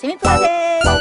cima e pro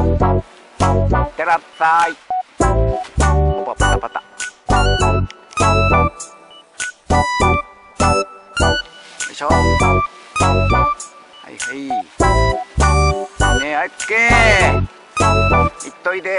てらっいパタパタよいしょはいはいねえあいっといで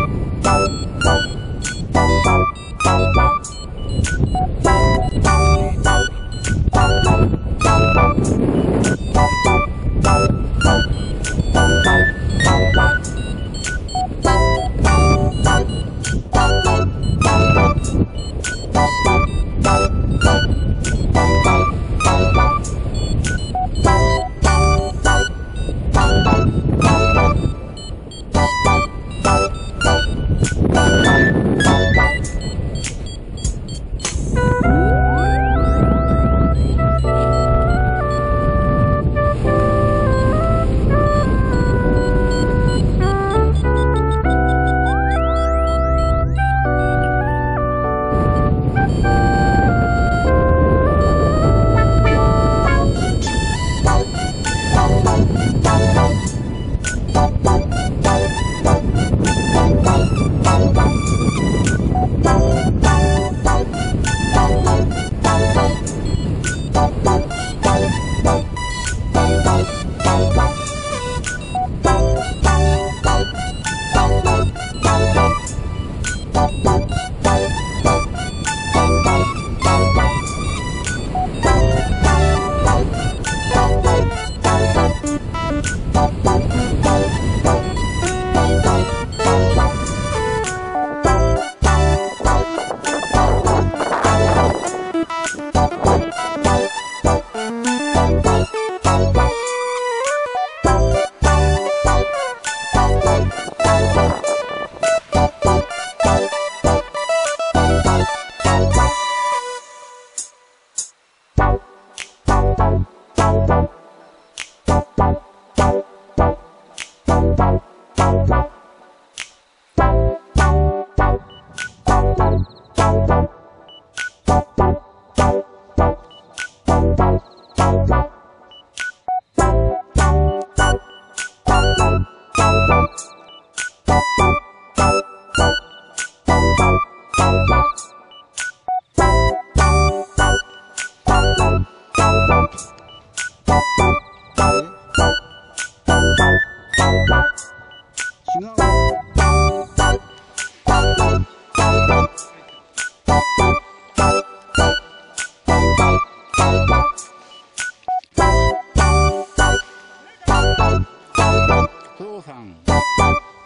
そうさん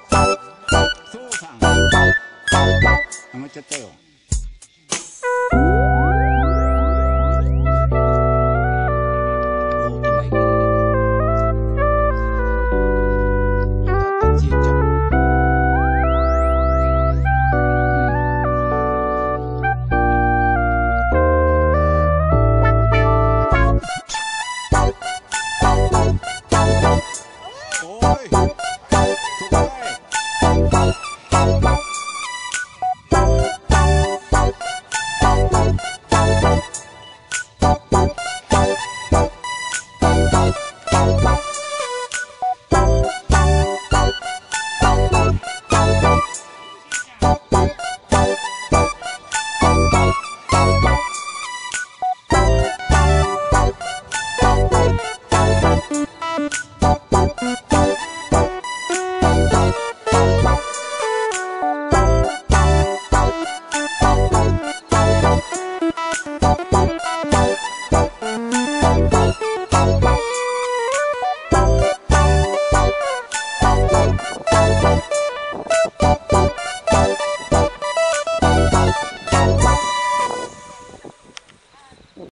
さんまっちゃったよ